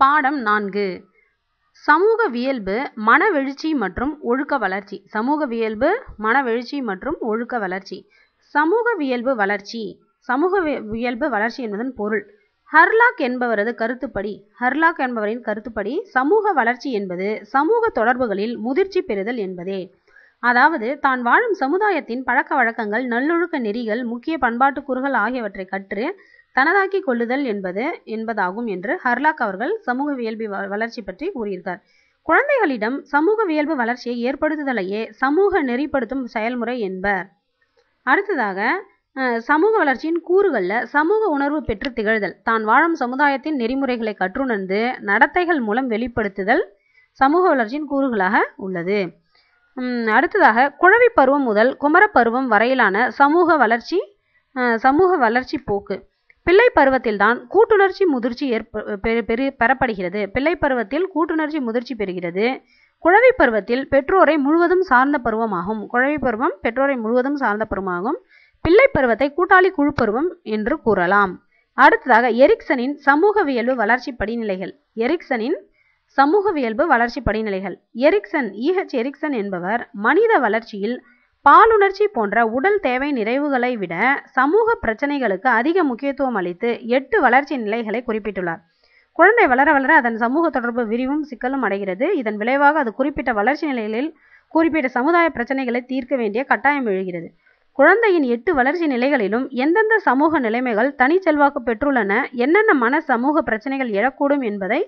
பாடம் நான்கு. சமூகவியல்பு மனவெழுச்சி மற்றும் ஒழுக்க வளர்ச்சி. சமூகவியல்பு மனவெழுச்சி மற்றும் ஒழுக்க வளர்ச்சி. சமூகவியல்பு வளர்ச்சி. சமூகவியல்பு வளர்ச்சி என்பதன் பொருள். ஹர்லாக் என்பவரது கருத்துப்படி ஹர்லாக் என்பவரின் கருத்துப்படி சமூக வளர்ச்சி என்பது சமூக தொடர்புகளில் முதிர்ச்சி பெறுதல் என்பதே. அதாவது தான் வாழும் சமுதாயத்தின் பழக்க வழக்கங்கள் நல்லொழுக்க நெறிகள் முக்கிய பண்பாட்டு கூறுகள் ஆகியவற்றை கற்று தனதாக்கி கொள்ளுதல் என்பது என்பதாகும் என்று ஹர்லாக் அவர்கள் சமூகவியல்பு வளர்ச்சி பற்றி கூறியிருக்கார். குழந்தைகளிடம் சமூகவியல்பு வளர்ச்சியை ஏற்படுத்துதலையே சமூக நெறிப்படுத்தும் செயல்முறை என்பர். அடுத்ததாக சமூக வளர்ச்சியின் கூறுகளில் சமூக உணர்வு பெற்று திகழ்தல் தான் வாழும் சமுதாயத்தின் நெறிமுறைகளை கற்றுணர்ந்து நடத்தைகள் மூலம் வெளிப்படுத்துதல் சமூக வளர்ச்சியின் கூறுகளாக உள்ளது. அடுத்ததாக குழவி பருவம் முதல் குமரப்பருவம் வரையிலான சமூக வளர்ச்சி சமூக வளர்ச்சி போக்கு. பிள்ளை பருவத்தில்தான் கூட்டுணர்ச்சி முதிர்ச்சி ஏற்ப பெரு பெறப்படுகிறது. பிள்ளை பருவத்தில் கூட்டுணர்ச்சி முதிர்ச்சி பெறுகிறது. குழவி பருவத்தில் பெற்றோரை முழுவதும் சார்ந்த பருவமாகும். குழவி பருவம் பெற்றோரை முழுவதும் சார்ந்த பருவமாகும். பிள்ளை பருவத்தை கூட்டாளி குழு பருவம் என்று கூறலாம். அடுத்ததாக எரிக்சனின் சமூகவியல்பு வளர்ச்சி படிநிலைகள். எரிக்சனின் சமூகவியல்பு வளர்ச்சி படிநிலைகள். எரிக்சன் இஹெச் எரிக்சன் என்பவர் மனித வளர்ச்சியில் பாலுணர்ச்சி போன்ற உடல் தேவை நிறைவுகளை விட சமூக பிரச்சனைகளுக்கு அதிக முக்கியத்துவம் அளித்து எட்டு வளர்ச்சி நிலைகளை குறிப்பிட்டுள்ளார். குழந்தை வளர வளர அதன் சமூக தொடர்பு விரிவும் சிக்கலும் அடைகிறது. இதன் விளைவாக அது குறிப்பிட்ட வளர்ச்சி நிலைகளில் குறிப்பிட்ட சமுதாய பிரச்சனைகளை தீர்க்க வேண்டிய கட்டாயம் எழுகிறது. குழந்தையின் எட்டு வளர்ச்சி நிலைகளிலும் எந்தெந்த சமூக நிலைமைகள் தனிச்செல்வாக்கு பெற்றுள்ளன என்னென்ன மன சமூக பிரச்சனைகள் எழக்கூடும் என்பதை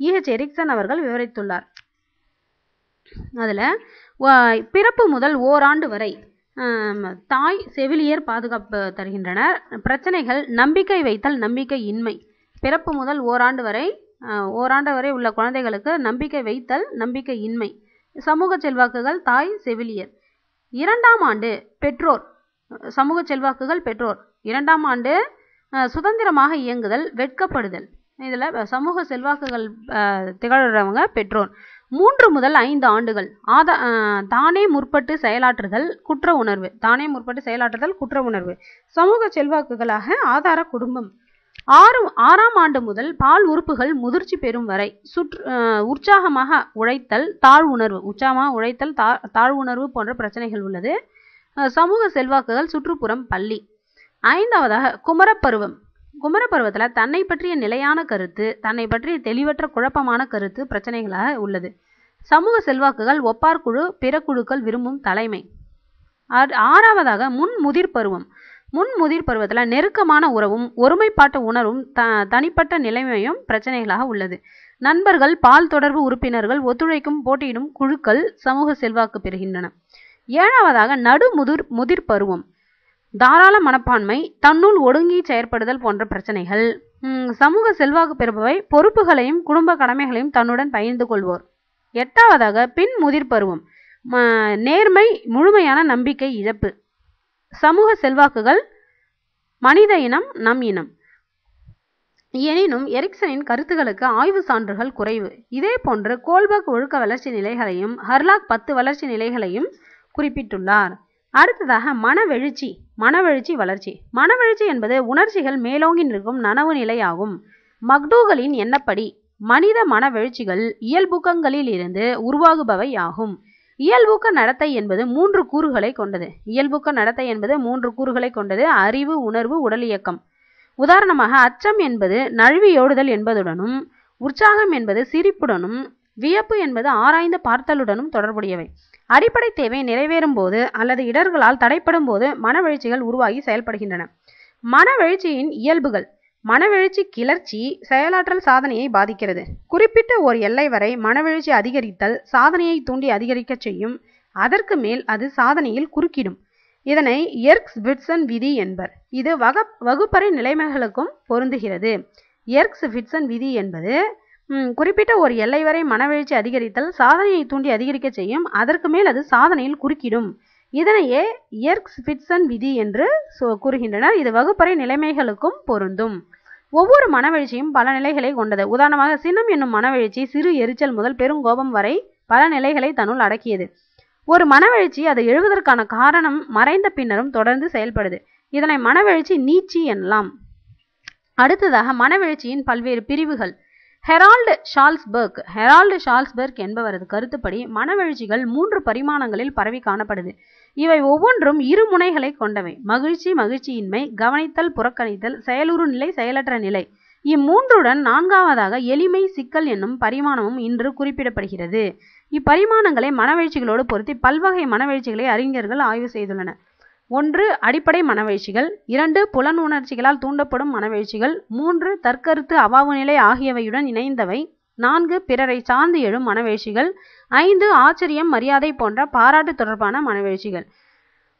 இஹெச் எரிக்சன் அவர்கள் விவரித்துள்ளார். அதில் பிறப்பு முதல் ஓராண்டு வரை தாய் செவிலியர் பாதுகாப்பு தருகின்றனர். பிரச்சனைகள் நம்பிக்கை வைத்தல் நம்பிக்கை இன்மை பிறப்பு முதல் ஓராண்டு வரை ஓராண்டு வரை உள்ள குழந்தைகளுக்கு நம்பிக்கை வைத்தல் நம்பிக்கை இன்மை சமூக செல்வாக்குகள் தாய் செவிலியர். இரண்டாம் ஆண்டு பெற்றோர். சமூக செல்வாக்குகள் பெற்றோர். இரண்டாம் ஆண்டு சுதந்திரமாக இயங்குதல் வெட்கப்படுதல். இதில் சமூக செல்வாக்குகள் திகழ்கிறவங்க பெற்றோர். மூன்று முதல் ஐந்து ஆண்டுகள். ஆதா தானே முற்பட்டு செயலாற்றுதல் குற்ற உணர்வு. தானே முற்பட்டு செயலாற்றுதல் குற்ற உணர்வு. சமூக செல்வாக்குகளாக ஆதார குடும்பம். ஆறு ஆறாம் ஆண்டு முதல் பால் உறுப்புகள் முதிர்ச்சி பெறும் வரை சுற்று உற்சாகமாக உழைத்தல் தாழ்வுணர்வு உற்சாகமாக உழைத்தல் தா தாழ்வுணர்வு போன்ற பிரச்சனைகள் உள்ளது. சமூக செல்வாக்குகள் சுற்றுப்புறம் பள்ளி. ஐந்தாவதாக குமரப்பருவம். குமரப்பருவத்தில் தன்னை பற்றிய நிலையான கருத்து தன்னை பற்றிய தெளிவற்ற குழப்பமான கருத்து பிரச்சனைகளாக உள்ளது. சமூக செல்வாக்குகள் ஒப்பார் குழு பிற குழுக்கள் விரும்பும் தலைமை. ஆறாவதாக முன்முதிர் பருவம். முன்முதிர் பருவத்தில் நெருக்கமான உறவும் ஒருமைப்பாட்டு உணர்வும் த தனிப்பட்ட நிலைமையும் பிரச்சனைகளாக உள்ளது. நண்பர்கள் பால் தொடர்பு உறுப்பினர்கள் ஒத்துழைக்கும் போட்டியிடும் குழுக்கள் சமூக செல்வாக்கு பெறுகின்றன. ஏழாவதாக நடுமுதிர் முதிர் பருவம். தாராள மனப்பான்மை தன்னுள் ஒடுங்கி செயற்படுதல் போன்ற பிரச்சனைகள். சமூக செல்வாக்கு பெறுபவை பொறுப்புகளையும் குடும்ப கடமைகளையும் தன்னுடன் பகிர்ந்து கொள்வோர். எட்டாவதாக பின் முதிர் பருவம். நேர்மை முழுமையான நம்பிக்கை இழப்பு. சமூக செல்வாக்குகள் மனித இனம் நம் இனம். எனினும் எரிக்சனின் கருத்துகளுக்கு ஆய்வு சான்றுகள் குறைவு. இதே போன்று கோல்பர்க் ஒழுக்க வளர்ச்சி நிலைகளையும் ஹர்லாக் பத்து வளர்ச்சி நிலைகளையும் குறிப்பிட்டுள்ளார். அடுத்ததாக மனவெழுச்சி மனவெழுச்சி வளர்ச்சி. மனவெழுச்சி என்பது உணர்ச்சிகள் மேலோங்கி நிற்கும் நனவு நிலையாகும். மக்டூகளின் எண்ணப்படி மனித மனவெழுச்சிகள் இயல்புக்கங்களில் இருந்து உருவாகுபவை ஆகும். இயல்பூக்க நடத்தை என்பது மூன்று கூறுகளை கொண்டது. இயல்பூக்க நடத்தை என்பது மூன்று கூறுகளை கொண்டது. அறிவு உணர்வு உடல் இயக்கம். உதாரணமாக அச்சம் என்பது நழுவியோடுதல் என்பதுடனும் உற்சாகம் என்பது சிரிப்புடனும் வியப்பு என்பது ஆராய்ந்து பார்த்தலுடனும் தொடர்புடையவை. அடிப்படை தேவை நிறைவேறும் போது அல்லது இடர்களால் தடைப்படும் போது மனவெழுச்சிகள் உருவாகி செயல்படுகின்றன. மனவெழுச்சியின் இயல்புகள். மனவெழுச்சி கிளர்ச்சி செயலாற்றல் சாதனையை பாதிக்கிறது. குறிப்பிட்ட ஓர் எல்லை வரை மனவெழுச்சி அதிகரித்தல் சாதனையை தூண்டி அதிகரிக்க செய்யும். அதற்கு மேல் அது சாதனையில் குறுக்கிடும். இதனை எர்க்ஸ் விட்சன் விதி என்பர். இது வக வகுப்பறை நிலைமைகளுக்கும் பொருந்துகிறது. எர்க்ஸ் விட்சன் விதி என்பது குறிப்பிட்ட ஒரு எல்லை வரை மனவெழுச்சி அதிகரித்தல் சாதனையை தூண்டி அதிகரிக்க செய்யும் அதற்கு மேல் அது சாதனையில் குறுக்கிடும். இதனையே எர்க்ஸ் ஃபிட்சன் விதி என்று கூறுகின்றனர். இது வகுப்பறை நிலைமைகளுக்கும் பொருந்தும். ஒவ்வொரு மனவெழுச்சியும் பல நிலைகளை கொண்டது. உதாரணமாக சினம் என்னும் மனவெழுச்சி சிறு எரிச்சல் முதல் பெருங்கோபம் வரை பல நிலைகளை தன்னுள் அடக்கியது. ஒரு மனவெழுச்சி அதை எழுவதற்கான காரணம் மறைந்த பின்னரும் தொடர்ந்து செயல்படுது. இதனை மனவெழுச்சி நீச்சி எனலாம். அடுத்ததாக மனவெழுச்சியின் பல்வேறு பிரிவுகள். ஹெரால்டு ஷால்ஸ்பர்க் ஹெரால்டு ஷால்ஸ்பர்க் என்பவரது கருத்துப்படி மனவெழுச்சிகள் மூன்று பரிமாணங்களில் பரவி காணப்படுது. இவை ஒவ்வொன்றும் இரு முனைகளை கொண்டவை. மகிழ்ச்சி மகிழ்ச்சியின்மை கவனித்தல் புறக்கணித்தல் செயலுறு நிலை செயலற்ற நிலை. இம்மூன்றுடன் நான்காவதாக எளிமை சிக்கல் என்னும் பரிமாணமும் இன்று குறிப்பிடப்படுகிறது. இப்பரிமாணங்களை மனவெழுச்சிகளோடு பொருத்தி பல்வகை மனவெழுச்சிகளை அறிஞர்கள் ஆய்வு செய்துள்ளனர். ஒன்று அடிப்படை மனவெழுச்சிகள். இரண்டு புலன் உணர்ச்சிகளால் தூண்டப்படும் மனவெழுச்சிகள். மூன்று தற்கருத்து அவாவு நிலை ஆகியவையுடன் இணைந்தவை. நான்கு பிறரை சார்ந்து எழும் மனவெழுச்சிகள். ஐந்து ஆச்சரியம் மரியாதை போன்ற பாராட்டு தொடர்பான மனவெழுச்சிகள்.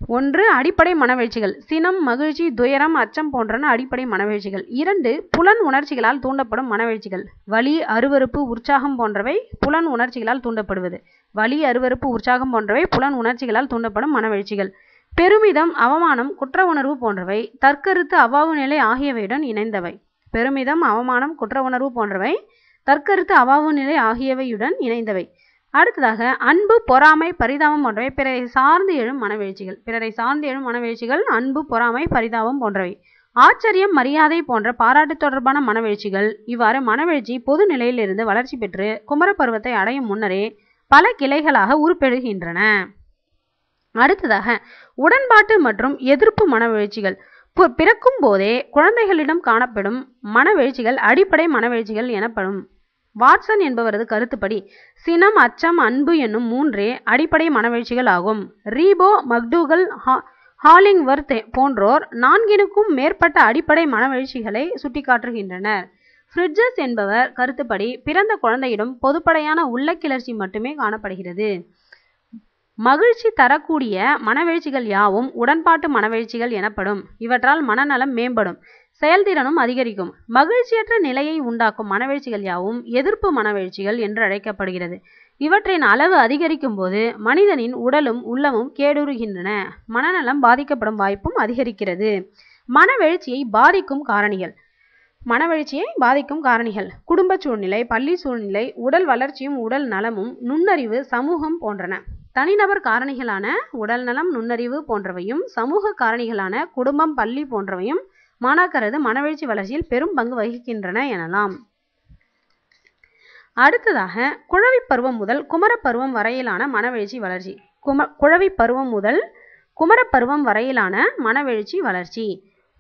ஒன்று அடிப்படை மனவெழுச்சிகள். சினம் மகிழ்ச்சி துயரம் அச்சம் போன்றன அடிப்படை மனவெழுச்சிகள். இரண்டு புலன் உணர்ச்சிகளால் தூண்டப்படும் மனவெழுச்சிகள். வலி அருவருப்பு உற்சாகம் போன்றவை புலன் உணர்ச்சிகளால் தூண்டப்படுவது. வலி அருவருப்பு உற்சாகம் போன்றவை புலன் உணர்ச்சிகளால் தூண்டப்படும் மனவெழுச்சிகள். பெருமிதம் அவமானம் குற்ற உணர்வு போன்றவை தற்கருத்து அவாவு நிலை ஆகியவையுடன் இணைந்தவை. பெருமிதம் அவமானம் குற்ற உணர்வு போன்றவை தற்கருத்து அவாவு நிலை ஆகியவையுடன் இணைந்தவை. அடுத்ததாக அன்பு பொறாமை பரிதாபம் போன்றவை பிறரை சார்ந்து எழும் மனவெழுச்சிகள். பிறரை சார்ந்து எழும் மனவெழுச்சிகள் அன்பு பொறாமை பரிதாபம் போன்றவை. ஆச்சரியம் மரியாதை போன்ற பாராட்டு தொடர்பான மனவெழுச்சிகள். இவ்வாறு மனவெழுச்சி பொது நிலையிலிருந்து வளர்ச்சி பெற்று குமரப்பருவத்தை அடையும் முன்னரே பல கிளைகளாக உருப்பெறுகின்றன அடுத்ததாக உடன்பாட்டு மற்றும் எதிர்ப்பு மனவெழுச்சிகள் பிறக்கும் போதே குழந்தைகளிடம் காணப்படும் மனவெழுச்சிகள் அடிப்படை மனவெழுச்சிகள் எனப்படும். வாட்சன் என்பவரது கருத்துப்படி சினம் அச்சம் அன்பு என்னும் மூன்றே அடிப்படை மனவெழுச்சிகள் ஆகும். ரீபோ மக்டூகல் ஹாலிங்வர்த் போன்றோர் நான்கினுக்கும் மேற்பட்ட அடிப்படை மனவெழுச்சிகளை சுட்டிக்காட்டுகின்றனர். ஃப்ரிட்ஜஸ் என்பவர் கருத்துப்படி பிறந்த குழந்தையிடம் பொதுப்படையான உள்ள கிளர்ச்சி மட்டுமே காணப்படுகிறது. மகிழ்ச்சி தரக்கூடிய மனவெழுச்சிகள் யாவும் உடன்பாட்டு மனவெழுச்சிகள் எனப்படும். இவற்றால் மனநலம் மேம்படும். செயல்திறனும் அதிகரிக்கும். மகிழ்ச்சியற்ற நிலையை உண்டாக்கும் மனவெழுச்சிகள் யாவும் எதிர்ப்பு மனவெழுச்சிகள் என்று அழைக்கப்படுகிறது. இவற்றின் அளவு அதிகரிக்கும் போது மனிதனின் உடலும் உள்ளமும் கேடுறுகின்றன மனநலம் பாதிக்கப்படும் வாய்ப்பும் அதிகரிக்கிறது. மனவெழுச்சியை பாதிக்கும் காரணிகள். மனவெழுச்சியை பாதிக்கும் காரணிகள். குடும்ப சூழ்நிலை பள்ளி சூழ்நிலை உடல் வளர்ச்சியும் உடல் நலமும் நுண்ணறிவு சமூகம் போன்றன. தனிநபர் காரணிகளான உடல் நலம் நுண்ணறிவு போன்றவையும் சமூக காரணிகளான குடும்பம் பள்ளி போன்றவையும் மாணாக்கரது மனவெழுச்சி வளர்ச்சியில் பெரும் பங்கு வகிக்கின்றன எனலாம். அடுத்ததாக குழவி பருவம் முதல் குமரப்பருவம் வரையிலான மனவெழுச்சி வளர்ச்சி. கும குழவி பருவம் முதல் குமரப்பருவம் வரையிலான மனவெழுச்சி வளர்ச்சி.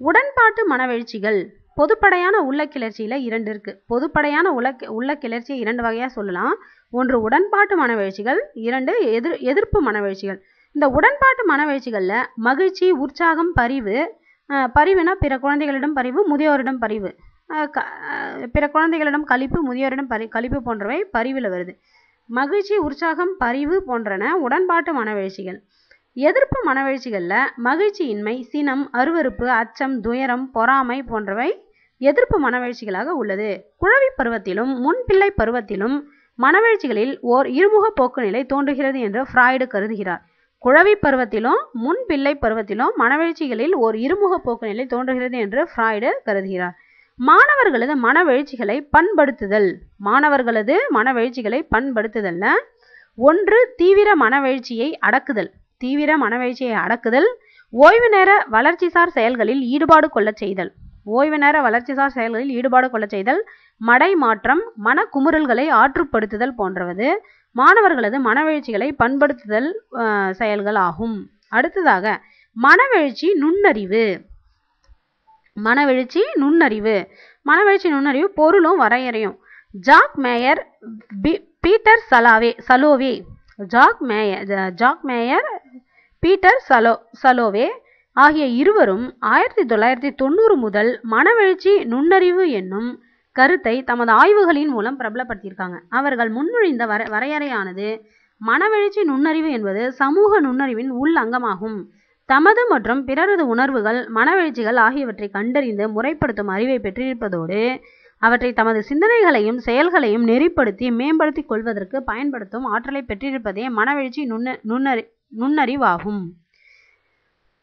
உடன்பாட்டு மனவெழுச்சிகள் பொதுப்படையான உள்ள கிளர்ச்சியில் இரண்டு இருக்குது பொதுப்படையான உள்ள உள்ள கிளர்ச்சியை இரண்டு வகையாக சொல்லலாம். ஒன்று உடன்பாட்டு மனவெழுச்சிகள் இரண்டு எதிர் எதிர்ப்பு மனவெழுச்சிகள். இந்த உடன்பாட்டு மனவெழ்ச்சிகளில் மகிழ்ச்சி உற்சாகம் பரிவு பரிவுனா பிற குழந்தைகளிடம் பரிவு முதியோரிடம் பரிவு. பிற குழந்தைகளிடம் கழிப்பு முதியோரிடம் பரி கழிப்பு போன்றவை பரிவில் வருது. மகிழ்ச்சி உற்சாகம் பரிவு போன்றன உடன்பாட்டு மனவெழுச்சிகள். எதிர்ப்பு மனவெழுச்சிகளில் மகிழ்ச்சியின்மை சினம் அருவருப்பு அச்சம் துயரம் பொறாமை போன்றவை எதிர்ப்பு மனவெழ்ச்சிகளாக உள்ளது. குழவி பருவத்திலும் முன்பிள்ளை பருவத்திலும் மனவெழ்ச்சிகளில் ஓர் இருமுக போக்கு நிலை தோன்றுகிறது என்று ஃப்ராய்டு கருதுகிறார். குழவி பருவத்திலும் முன்பிள்ளை பருவத்திலும் மனவெழ்ச்சிகளில் ஓர் இருமுக போக்கு நிலை தோன்றுகிறது என்று ஃப்ராய்டு கருதுகிறார். மாணவர்களது மனவெழுச்சிகளை பண்படுத்துதல். மாணவர்களது மனவெழுச்சிகளை பண்படுத்துதல்ல ஒன்று தீவிர மனவெழுச்சியை அடக்குதல். தீவிர மனவெழுச்சியை அடக்குதல் ஓய்வு நேர வளர்ச்சிசார் செயல்களில் ஈடுபாடு கொள்ளச் செய்தல். ஓய்வு நேர வளர்ச்சிசார் செயல்களில் ஈடுபாடு கொள்ளச் செய்தல் மடை மாற்றம் மன குமுறல்களை ஆற்றுப்படுத்துதல் போன்றவது மாணவர்களது மனவெழுச்சிகளை பண்படுத்துதல் செயல்கள் ஆகும் அடுத்ததாக மனவெழுச்சி நுண்ணறிவு. மனவெழுச்சி நுண்ணறிவு. மனவெழுச்சி நுண்ணறிவு பொருளும் வரையறையும். Jack Mayer Peter Salovey Salovey. Jack Mayer Jack Mayer Peter சலோ Salovey ஆகிய இருவரும் ஆயிரத்தி தொள்ளாயிரத்தி தொண்ணூறு முதல் மனவெழுச்சி நுண்ணறிவு என்னும் கருத்தை தமது ஆய்வுகளின் மூலம் பிரபலப்படுத்தியிருக்காங்க. அவர்கள் முன்மொழிந்த வர வரையறையானது மனவெழுச்சி நுண்ணறிவு என்பது சமூக நுண்ணறிவின் உள் அங்கமாகும் தமது மற்றும் பிறரது உணர்வுகள் மனவெழுச்சிகள் ஆகியவற்றை கண்டறிந்து முறைப்படுத்தும் அறிவை பெற்றிருப்பதோடு அவற்றை தமது சிந்தனைகளையும் செயல்களையும் நெறிப்படுத்தி மேம்படுத்திக் கொள்வதற்கு பயன்படுத்தும் ஆற்றலை பெற்றிருப்பதே மனவெழுச்சி நுண்ண நுண்ணறி நுண்ணறிவாகும்.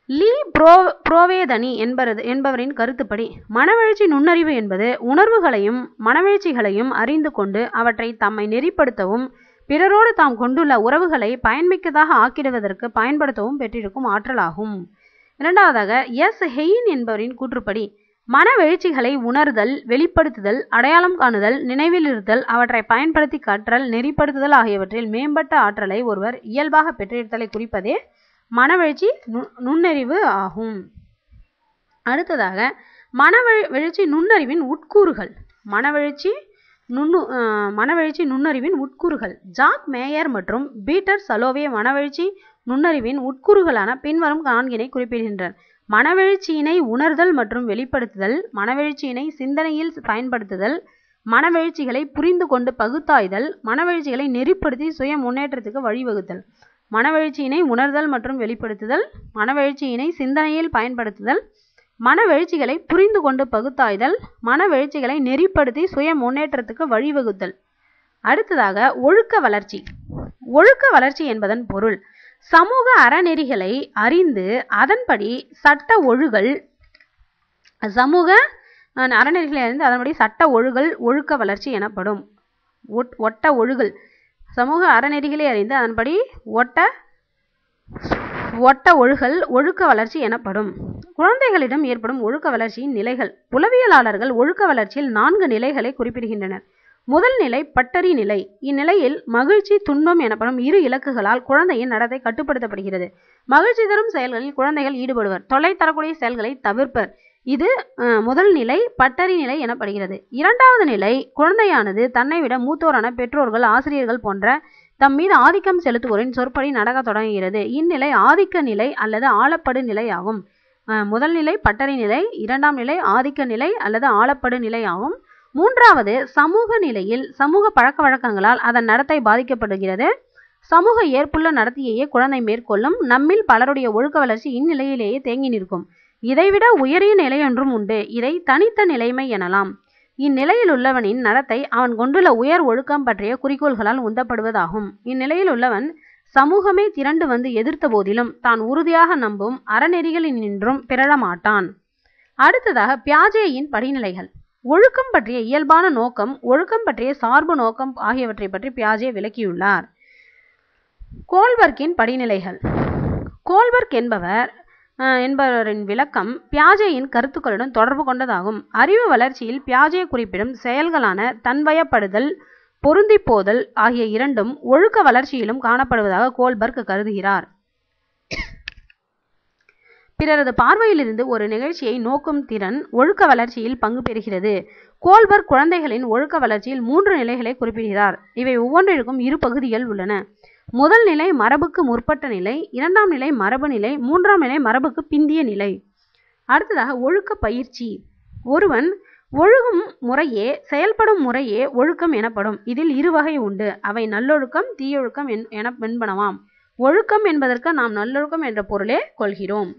லீ ப்ரோ புரோவேதனி என்பது என்பவரின் கருத்துப்படி மனவெழுச்சி நுண்ணறிவு என்பது உணர்வுகளையும் மனவெழுச்சிகளையும் அறிந்து கொண்டு அவற்றை தம்மை நெறிப்படுத்தவும் பிறரோடு தாம் கொண்டுள்ள உறவுகளை பயன்மிக்கதாக ஆக்கிடுவதற்கு பயன்படுத்தவும் பெற்றிருக்கும் ஆற்றலாகும். இரண்டாவதாக எஸ். ஹெயின் என்பவரின் கூற்றுப்படி மனவெழுச்சிகளை உணர்தல் வெளிப்படுத்துதல் அடையாளம் காணுதல் நினைவில் இருத்தல் அவற்றை பயன்படுத்தி கற்றல் நெறிப்படுத்துதல் ஆகியவற்றில் மேம்பட்ட ஆற்றலை ஒருவர் இயல்பாக பெற்றிருத்தலை குறிப்பதே மனவெழுச்சி நு- நுண்ணறிவு ஆகும். அடுத்ததாக மனவெழுச்சி நுண்ணறிவின் உட்கூறுகள். மனவெழுச்சி நுண்ணு மனவெழுச்சி நுண்ணறிவின் உட்கூறுகள். ஜாக் மேயர் மற்றும் பீட்டர் சலோவே மனவெழுச்சி நுண்ணறிவின் உட்கூறுகளான பின்வரும் நான்கினை குறிப்பிடுகின்றனர். மனவெழுச்சியினை உணர்தல் மற்றும் வெளிப்படுத்துதல் மனவெழுச்சியினை சிந்தனையில் பயன்படுத்துதல் மனவெழுச்சிகளை புரிந்து கொண்டு பகுத்தாய்தல் மனவெழுச்சிகளை நெறிப்படுத்தி சுய முன்னேற்றத்துக்கு வழிவகுத்தல். மனவெழுச்சியினை உணர்தல் மற்றும் வெளிப்படுத்துதல் மனவெழுச்சியினை சிந்தனையில் பயன்படுத்துதல் மனவெழுச்சிகளை புரிந்து கொண்டு பகுத்தாய்தல் மனவெழுச்சிகளை நெறிப்படுத்தி சுய முன்னேற்றத்துக்கு வழிவகுத்தல். அடுத்ததாக ஒழுக்க வளர்ச்சி. ஒழுக்க வளர்ச்சி என்பதன் பொருள் சமூக அறநெறிகளை அறிந்து அதன்படி சட்ட ஒழுகல் சமூக அறநெறிகளை அறிந்து அதன்படி சட்ட ஒழுகல் ஒழுக்க வளர்ச்சி எனப்படும். ஒட்- ஒட்ட ஒழுகல். சமூக அறநெறிகளை அறிந்து அதன்படி ஒட்ட ஒட்ட ஒழுகல் ஒழுக்க வளர்ச்சி எனப்படும். குழந்தைகளிடம் ஏற்படும் ஒழுக்க வளர்ச்சியின் நிலைகள். உளவியலாளர்கள் ஒழுக்க வளர்ச்சியில் நான்கு நிலைகளை குறிப்பிடுகின்றனர். முதல் நிலை பட்டறி நிலை. இந்நிலையில் மகிழ்ச்சி துன்பம் எனப்படும் இரு இலக்குகளால் குழந்தையின் நடத்தை கட்டுப்படுத்தப்படுகிறது. மகிழ்ச்சி தரும் செயல்களில் குழந்தைகள் ஈடுபடுவர். தொலை தரக்கூடிய செயல்களை தவிர்ப்பர். இது முதல் நிலை பட்டறி நிலை எனப்படுகிறது. இரண்டாவது நிலை குழந்தையானது தன்னை விட மூத்தோரான பெற்றோர்கள் ஆசிரியர்கள் போன்ற தம் மீது ஆதிக்கம் செலுத்துவோரின் சொற்படி நடக்க தொடங்குகிறது. இந்நிலை ஆதிக்க நிலை அல்லது ஆளப்படு நிலை ஆகும் முதல் நிலை பட்டறை நிலை இரண்டாம் நிலை ஆதிக்க நிலை அல்லது ஆளப்படு நிலை ஆகும் மூன்றாவது சமூக நிலையில் சமூக பழக்க வழக்கங்களால் அதன் நடத்தை பாதிக்கப்படுகிறது. சமூக ஏற்புள்ள நடத்தையையே குழந்தை மேற்கொள்ளும். நம்மில் பலருடைய ஒழுக்க வளர்ச்சி இந்நிலையிலேயே தேங்கி நிற்கும். இதைவிட உயரிய நிலையொன்றும் உண்டு. இதை தனித்த நிலைமை எனலாம். இந்நிலையில் உள்ளவனின் நடத்தை அவன் கொண்டுள்ள உயர் ஒழுக்கம் பற்றிய குறிக்கோள்களால் உந்தப்படுவதாகும். இந்நிலையில் உள்ளவன் சமூகமே திரண்டு வந்து எதிர்த்த போதிலும் தான் உறுதியாக நம்பும் அறநெறிகளில் நின்றும் பிறழமாட்டான். அடுத்ததாக பியாஜேயின் படிநிலைகள். ஒழுக்கம் பற்றிய இயல்பான நோக்கம் ஒழுக்கம் பற்றிய சார்பு நோக்கம் ஆகியவற்றை பற்றி பியாஜே விளக்கியுள்ளார். கோல்பர்க்கின் படிநிலைகள். கோல்பர்க் என்பவர் என்பவரின் விளக்கம் பியாஜேயின் கருத்துக்களுடன் தொடர்பு கொண்டதாகும். அறிவு வளர்ச்சியில் பியாஜே குறிப்பிடும் செயல்களான தன்வயப்படுதல் பொருந்திப் போதல் ஆகிய இரண்டும் ஒழுக்க வளர்ச்சியிலும் காணப்படுவதாக கோல்பர்க் கருதுகிறார். பிறரது பார்வையிலிருந்து ஒரு நிகழ்ச்சியை நோக்கும் திறன் ஒழுக்க வளர்ச்சியில் பங்கு பெறுகிறது. கோல்பர்க் குழந்தைகளின் ஒழுக்க வளர்ச்சியில் மூன்று நிலைகளை குறிப்பிடுகிறார். இவை ஒவ்வொன்றிற்கும் இரு பகுதிகள் உள்ளன. முதல் நிலை மரபுக்கு முற்பட்ட நிலை இரண்டாம் நிலை மரபு நிலை மூன்றாம் நிலை மரபுக்கு பிந்திய நிலை. அடுத்ததாக ஒழுக்க பயிற்சி. ஒருவன் ஒழுகும் முறையே செயல்படும் முறையே ஒழுக்கம் எனப்படும். இதில் இரு வகை உண்டு. அவை நல்லொழுக்கம் தீயொழுக்கம் என்- என என்பனவாம் ஒழுக்கம் என்பதற்கு நாம் நல்லொழுக்கம் என்ற பொருளே கொள்கிறோம்.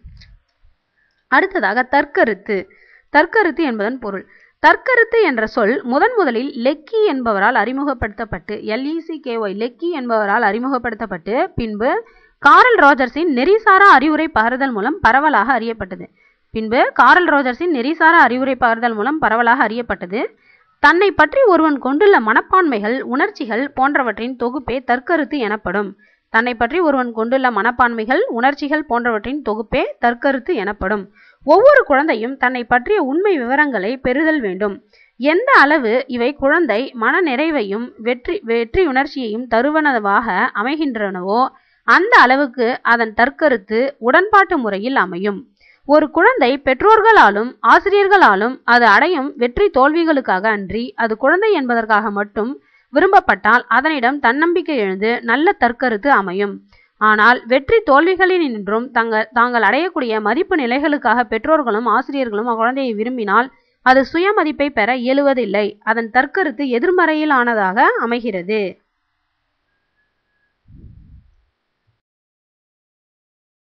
அடுத்ததாக தற்கருத்து தற்கருத்து என்பதன் பொருள். தற்கருத்து என்ற சொல் முதன் முதலில் லெக்கி என்பவரால் அறிமுகப்படுத்தப்பட்டு எல்இசி கேஒய் லெக்கி என்பவரால் அறிமுகப்படுத்தப்பட்டு பின்பு காரல் ரோஜர்ஸின் நெறிசாரா அறிவுரை பகர்தல் மூலம் பரவலாக அறியப்பட்டது. பின்பு காரல் ரோஜர்ஸின் நெறிசாரா அறிவுரை பகர்தல் மூலம் பரவலாக அறியப்பட்டது. தன்னை பற்றி ஒருவன் கொண்டுள்ள மனப்பான்மைகள் உணர்ச்சிகள் போன்றவற்றின் தொகுப்பே தற்கருத்து எனப்படும். தன்னை பற்றி ஒருவன் கொண்டுள்ள மனப்பான்மைகள் உணர்ச்சிகள் போன்றவற்றின் தொகுப்பே தற்கருத்து எனப்படும். ஒவ்வொரு குழந்தையும் தன்னை பற்றிய உண்மை விவரங்களை பெறுதல் வேண்டும். எந்த அளவு இவை குழந்தை மன நிறைவையும் வெற்றி வெற்றி உணர்ச்சியையும் தருவனவாக அமைகின்றனவோ அந்த அளவுக்கு அதன் தற்கருத்து உடன்பாட்டு முறையில் அமையும். ஒரு குழந்தை பெற்றோர்களாலும் ஆசிரியர்களாலும் அது அடையும் வெற்றி தோல்விகளுக்காக அன்றி அது குழந்தை என்பதற்காக மட்டும் விரும்பப்பட்டால் அதனிடம் தன்னம்பிக்கை எழுந்து நல்ல தற்கருத்து அமையும். ஆனால் வெற்றி தோல்விகளினின்றும் தங்கள் தாங்கள் அடையக்கூடிய மதிப்பு நிலைகளுக்காக பெற்றோர்களும் ஆசிரியர்களும் அக்குழந்தையை விரும்பினால் அது சுயமதிப்பை பெற இயலுவதில்லை. அதன் தற்கருத்து எதிர்மறையிலானதாக அமைகிறது.